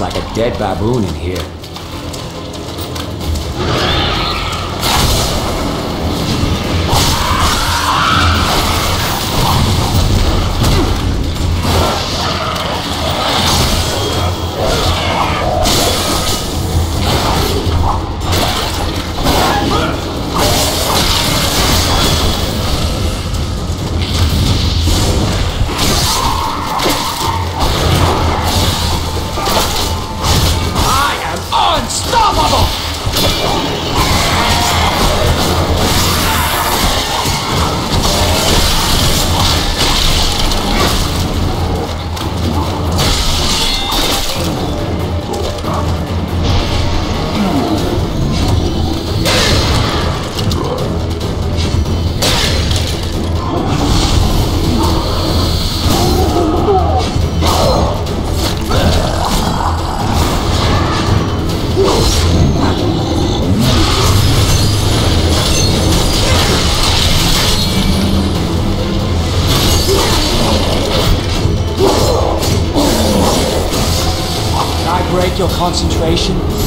Like a dead baboon in here. Your concentration?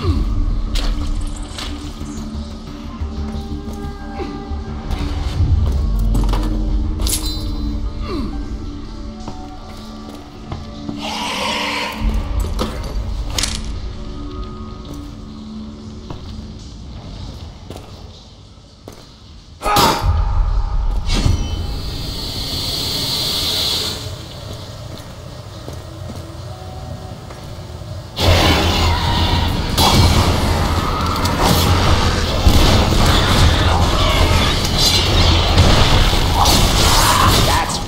That's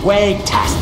way tastic.